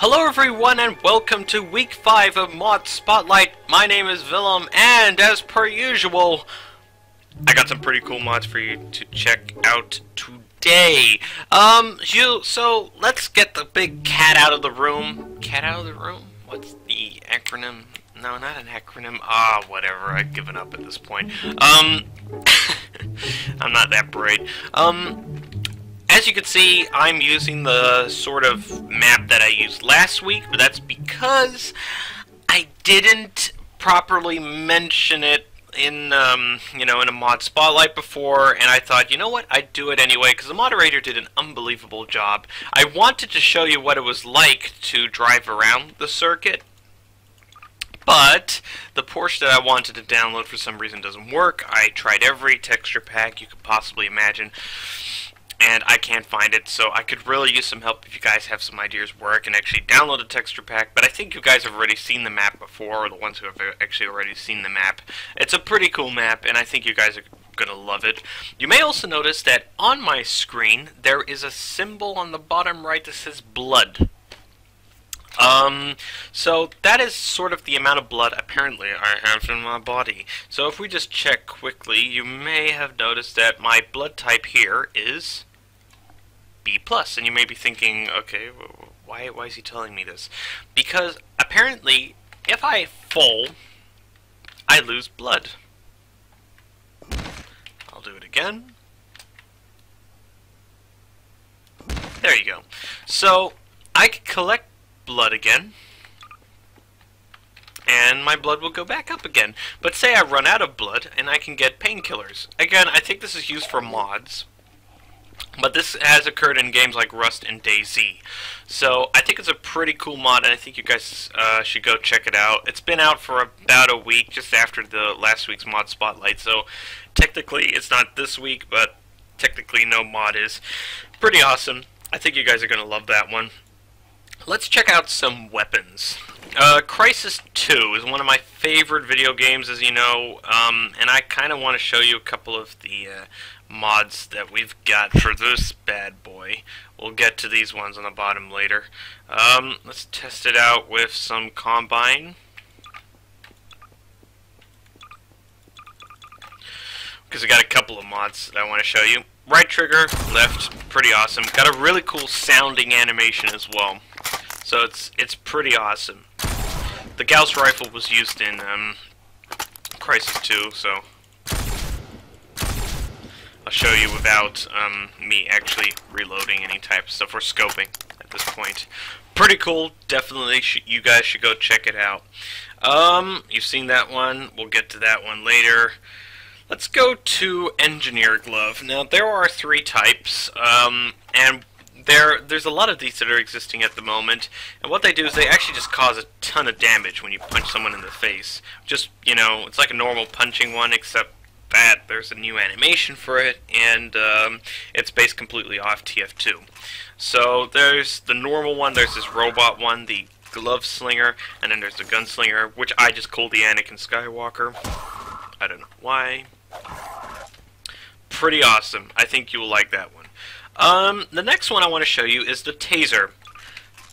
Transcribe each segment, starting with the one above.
Hello everyone and welcome to week 5 of Mod Spotlight. My name is Willem and as per usual, I got some pretty cool mods for you to check out today. Um, you, so let's get the big cat out of the room. Cat out of the room? What's the acronym? No, not an acronym. Ah, whatever. I've given up at this point. Um, I'm not that bright. Um, as you can see, I'm using the sort of map that I used last week, but that's because I didn't properly mention it in um, you know in a mod spotlight before and I thought you know what? I'd do it anyway because the moderator did an unbelievable job. I wanted to show you what it was like to drive around the circuit but the Porsche that I wanted to download for some reason doesn't work. I tried every texture pack you could possibly imagine and I can't find it, so I could really use some help if you guys have some ideas where I can actually download a texture pack, but I think you guys have already seen the map before, or the ones who have actually already seen the map. It's a pretty cool map, and I think you guys are going to love it. You may also notice that on my screen, there is a symbol on the bottom right that says blood. Um, so that is sort of the amount of blood apparently I have in my body. So if we just check quickly, you may have noticed that my blood type here is B+. And you may be thinking, okay, why, why is he telling me this? Because apparently, if I fall, I lose blood. I'll do it again. There you go. So, I can collect blood again, and my blood will go back up again. But say I run out of blood, and I can get painkillers. Again, I think this is used for mods, but this has occurred in games like Rust and DayZ. So I think it's a pretty cool mod, and I think you guys uh, should go check it out. It's been out for about a week, just after the last week's mod spotlight. So technically, it's not this week, but technically, no mod is. Pretty awesome. I think you guys are going to love that one. Let's check out some weapons. Uh, Crysis 2 is one of my favorite video games, as you know, um, and I kind of want to show you a couple of the uh, mods that we've got for this bad boy. We'll get to these ones on the bottom later. Um, let's test it out with some Combine. Because I got a couple of mods that I want to show you. Right trigger, left, pretty awesome. Got a really cool sounding animation as well. So it's it's pretty awesome. The Gauss rifle was used in um, Crysis 2, so I'll show you without um, me actually reloading any type of stuff or scoping at this point. Pretty cool. Definitely, you guys should go check it out. Um, you've seen that one. We'll get to that one later. Let's go to Engineer Glove. Now, there are three types, um, and there there's a lot of these that are existing at the moment. And what they do is they actually just cause a ton of damage when you punch someone in the face. Just, you know, it's like a normal punching one, except that there's a new animation for it, and um, it's based completely off TF2. So there's the normal one, there's this robot one, the glove slinger, and then there's the gunslinger, which I just call the Anakin Skywalker. I don't know why. Pretty awesome. I think you will like that one. Um, the next one I want to show you is the taser.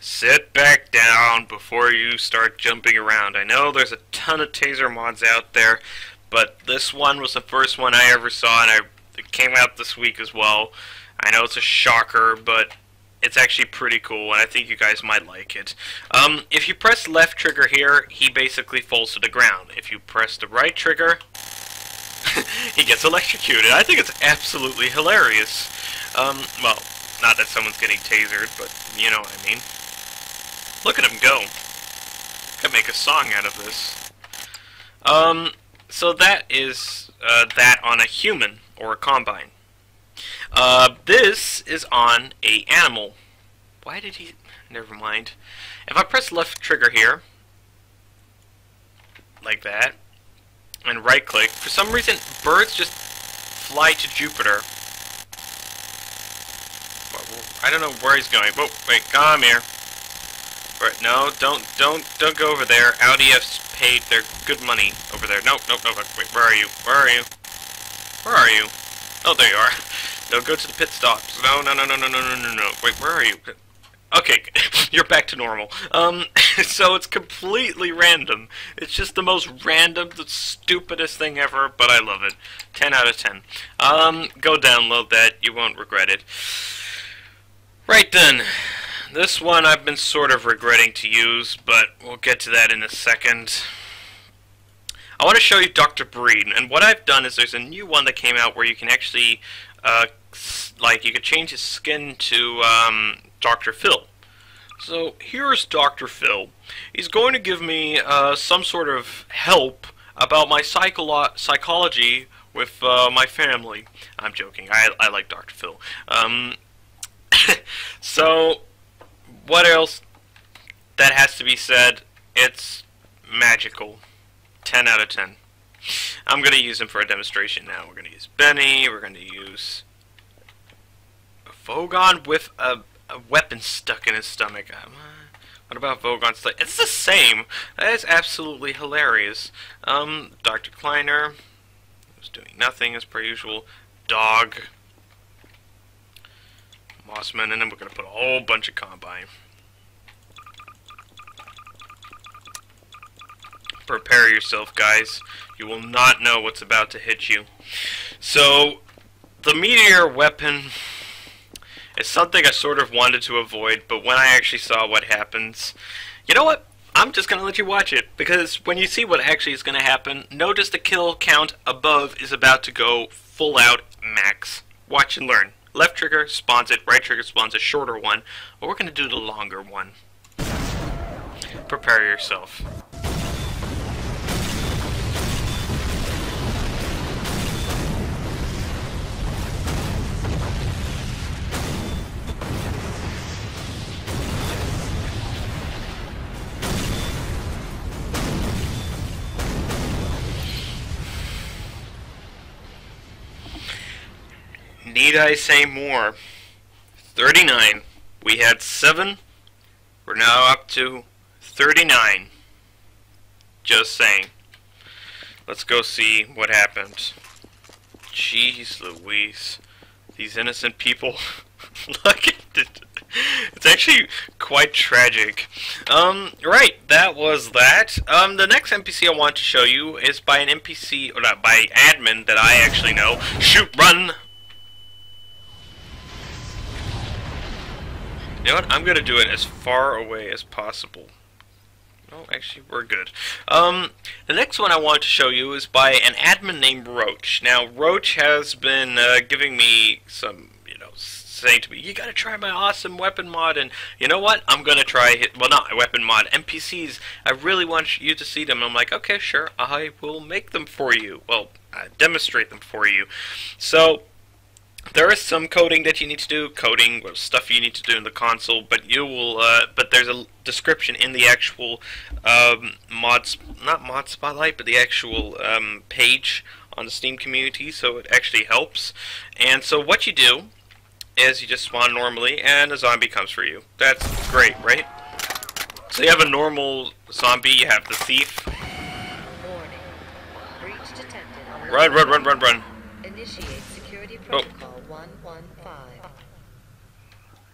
Sit back down before you start jumping around. I know there's a ton of taser mods out there, but this one was the first one I ever saw, and I, it came out this week as well. I know it's a shocker, but it's actually pretty cool, and I think you guys might like it. Um, if you press left trigger here, he basically falls to the ground. If you press the right trigger, he gets electrocuted. I think it's absolutely hilarious. Um, well, not that someone's getting tasered, but you know what I mean. Look at him go. Could make a song out of this. Um, so that is uh, that on a human or a combine. Uh, this is on a animal. Why did he... Never mind. If I press left trigger here, like that, and right click, for some reason birds just fly to Jupiter. I don't know where he's going. Oh, wait, come here. Right, no, don't, don't, don't go over there. Audi has paid their good money over there. Nope, nope, nope. Wait, where are you? Where are you? Where are you? Oh, there you are. No, go to the pit stops. No, no, no, no, no, no, no, no, no. Wait, where are you? Okay, you're back to normal. Um, so it's completely random. It's just the most random, the stupidest thing ever, but I love it. 10 out of 10. Um, go download that. You won't regret it. Right then. This one I've been sort of regretting to use, but we'll get to that in a second. I want to show you Dr. Breen, and what I've done is there's a new one that came out where you can actually, uh, like, you could change his skin to, um, Dr. Phil. So here's Dr. Phil. He's going to give me uh, some sort of help about my psycholo psychology with uh, my family. I'm joking. I, I like Dr. Phil. Um, so, what else that has to be said? It's magical. 10 out of 10. I'm going to use him for a demonstration now. We're going to use Benny. We're going to use Vogon with a, a, weapon stuck in his stomach. Um, what about stomach? It's the same. That is absolutely hilarious. Um, Dr. Kleiner was doing nothing as per usual. Dog. Mossman, and then we're going to put a whole bunch of Combine. prepare yourself, guys. You will not know what's about to hit you. So, the meteor weapon is something I sort of wanted to avoid, but when I actually saw what happens, you know what? I'm just going to let you watch it, because when you see what actually is going to happen, notice the kill count above is about to go full out max. Watch and learn. Left trigger spawns it, right trigger spawns a shorter one, but we're going to do the longer one. Prepare yourself. Need I say more? 39. We had 7. We're now up to 39. Just saying. Let's go see what happened. Jeez Louise. These innocent people. Look at it. It's actually quite tragic. Um, right, that was that. Um, the next NPC I want to show you is by an NPC, or not, by admin that I actually know. Shoot, run, You know what? I'm going to do it as far away as possible. Oh, actually, we're good. Um, the next one I want to show you is by an admin named Roach. Now, Roach has been uh, giving me some, you know, saying to me, you gotta try my awesome weapon mod, and you know what? I'm gonna try it. Well, not a weapon mod. NPCs. I really want you to see them. I'm like, okay, sure. I will make them for you. Well, uh, demonstrate them for you. So there is some coding that you need to do, coding stuff you need to do in the console, but you will, uh, but there's a description in the actual um, mods, not mod spotlight, but the actual um, page on the Steam community, so it actually helps. And so what you do is you just spawn normally, and a zombie comes for you. That's great, right? So you have a normal zombie, you have the thief. Run, run, run, run, run. Initiate security oh. protocol. Oh.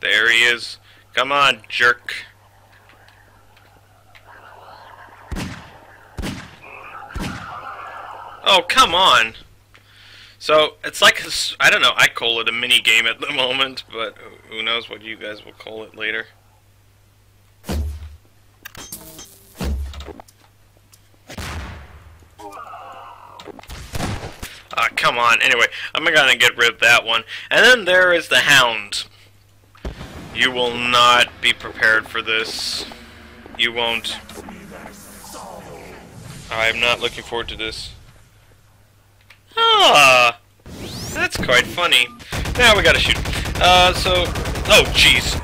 There he is. Come on, jerk. Oh, come on. So, it's like, I don't know, I call it a mini game at the moment, but who knows what you guys will call it later. Ah, come on. Anyway, I'm gonna get rid of that one. And then there is the Hound. You will not be prepared for this. You won't. I'm not looking forward to this. Ah! That's quite funny. Now we gotta shoot. Uh, so... Oh, jeez.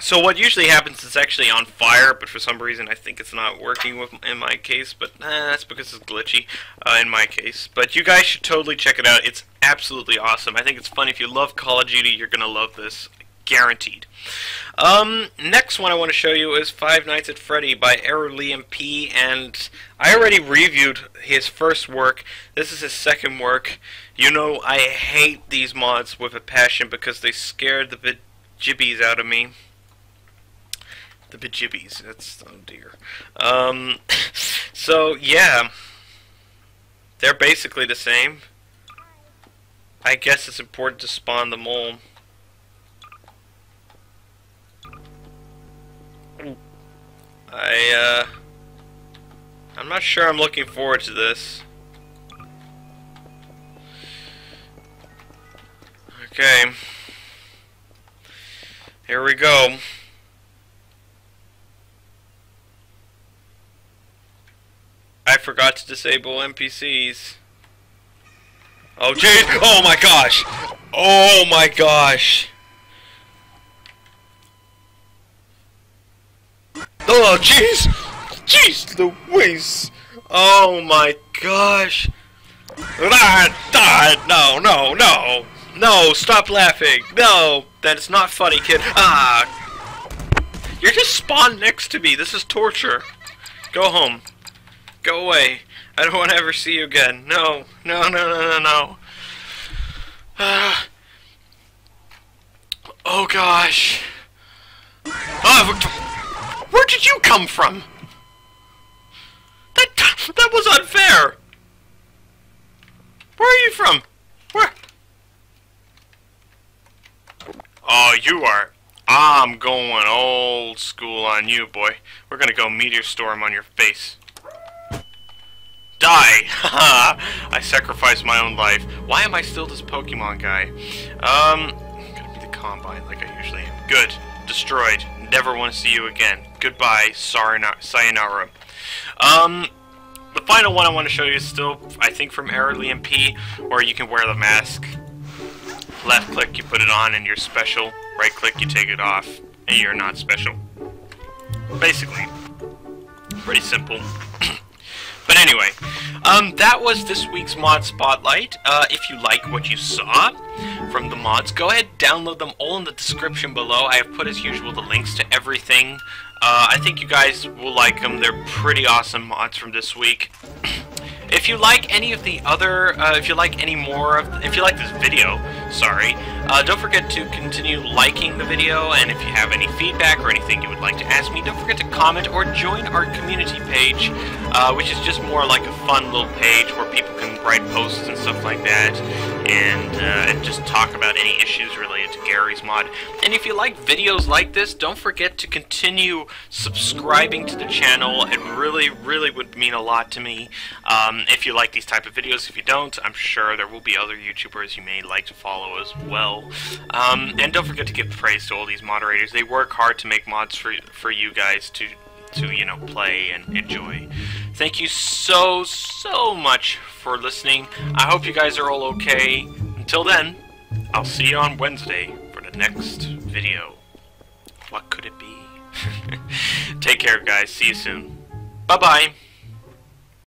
So what usually happens is actually on fire, but for some reason I think it's not working with, in my case, but eh, that's because it's glitchy uh, in my case. But you guys should totally check it out. It's absolutely awesome. I think it's fun. If you love Call of Duty, you're going to love this guaranteed. Um, next one I want to show you is Five Nights at Freddy by Error Liam P. And I already reviewed his first work. This is his second work. You know I hate these mods with a passion because they scared the jibbies out of me. The Bajibbies. That's oh dear. Um, so yeah, they're basically the same. I guess it's important to spawn the mole. I uh, I'm not sure I'm looking forward to this. Okay. Here we go. I forgot to disable NPCs. Oh jeez! Oh my gosh! Oh my gosh! Oh jeez! Jeez Louise! Oh my gosh! Ah, ah, no, no, no! No, stop laughing! No! That's not funny, kid. Ah! You're just spawned next to me. This is torture. Go home. Go away. I don't want to ever see you again. No, no, no, no, no, no. Uh, oh gosh. Oh, where did you come from? That that was unfair. Where are you from? Where? Oh, you are. I'm going old school on you, boy. We're gonna go meteor storm on your face. Die! I sacrificed my own life. Why am I still this Pokemon guy? Um, I'm gonna be the Combine like I usually am. Good. Destroyed. Never want to see you again. Goodbye. Sayonara. Um, the final one I want to show you is still, I think, from Airly MP, where you can wear the mask. Left click, you put it on, and you're special. Right click, you take it off, and you're not special. Basically. Pretty simple. But anyway, um, that was this week's mod spotlight. Uh, if you like what you saw from the mods, go ahead download them all in the description below. I have put, as usual, the links to everything. Uh, I think you guys will like them. They're pretty awesome mods from this week. If you like any of the other, uh, if you like any more of, if you like this video, sorry, uh, don't forget to continue liking the video, and if you have any feedback or anything you would like to ask me, don't forget to comment or join our community page, uh, which is just more like a fun little page where people can write posts and stuff like that, and, uh, and just talk about any issues related to Garry's Mod. And if you like videos like this, don't forget to continue subscribing to the channel. It really, really would mean a lot to me. Um, if you like these type of videos, if you don't, I'm sure there will be other YouTubers you may like to follow as well. Um, and don't forget to give praise to all these moderators. They work hard to make mods for for you guys to to you know play and enjoy. Thank you so so much for listening. I hope you guys are all okay. Until then, I'll see you on Wednesday for the next video. What could it be? Take care, guys. See you soon. Bye bye.